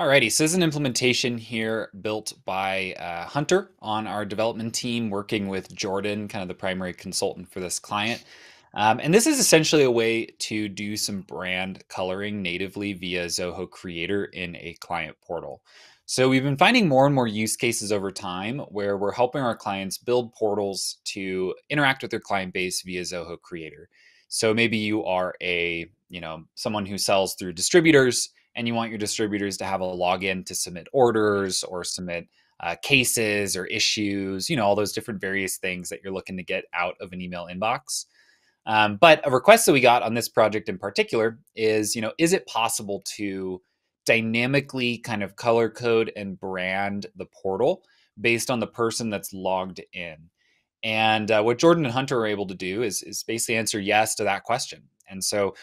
Alrighty, so this is an implementation here built by uh, Hunter on our development team, working with Jordan, kind of the primary consultant for this client. Um, and this is essentially a way to do some brand coloring natively via Zoho Creator in a client portal. So we've been finding more and more use cases over time where we're helping our clients build portals to interact with their client base via Zoho Creator. So maybe you are a, you know, someone who sells through distributors and you want your distributors to have a login to submit orders or submit uh, cases or issues, you know, all those different various things that you're looking to get out of an email inbox. Um, but a request that we got on this project in particular is, you know, is it possible to dynamically kind of color code and brand the portal based on the person that's logged in? And uh, what Jordan and Hunter are able to do is, is basically answer yes to that question. And so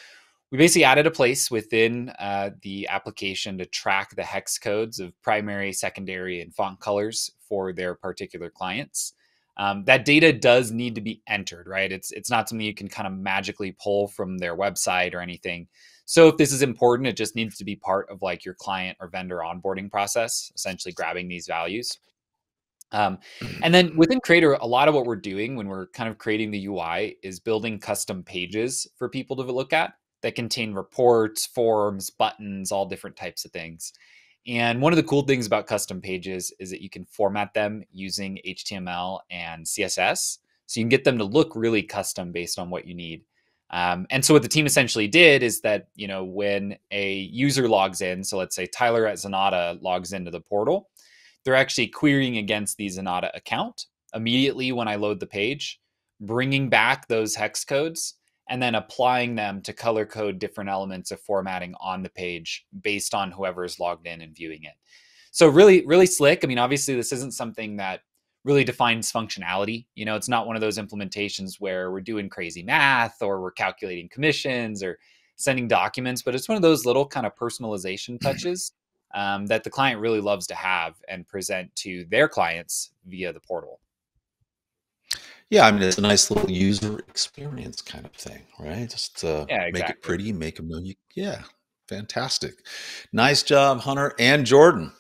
we basically added a place within uh, the application to track the hex codes of primary, secondary, and font colors for their particular clients. Um, that data does need to be entered, right? It's it's not something you can kind of magically pull from their website or anything. So if this is important, it just needs to be part of like your client or vendor onboarding process, essentially grabbing these values. Um, and then within Creator, a lot of what we're doing when we're kind of creating the UI is building custom pages for people to look at that contain reports, forms, buttons, all different types of things. And one of the cool things about custom pages is that you can format them using HTML and CSS. So you can get them to look really custom based on what you need. Um, and so what the team essentially did is that, you know, when a user logs in, so let's say Tyler at Zenatta logs into the portal, they're actually querying against the Zenatta account immediately when I load the page, bringing back those hex codes and then applying them to color code different elements of formatting on the page based on whoever is logged in and viewing it. So really, really slick. I mean, obviously, this isn't something that really defines functionality. You know, it's not one of those implementations where we're doing crazy math or we're calculating commissions or sending documents, but it's one of those little kind of personalization touches um, that the client really loves to have and present to their clients via the portal. Yeah, I mean, it's a nice little user experience kind of thing, right? Just uh, Yeah, make it pretty, make them know you. Yeah, fantastic. Nice job, Hunter and Jordan.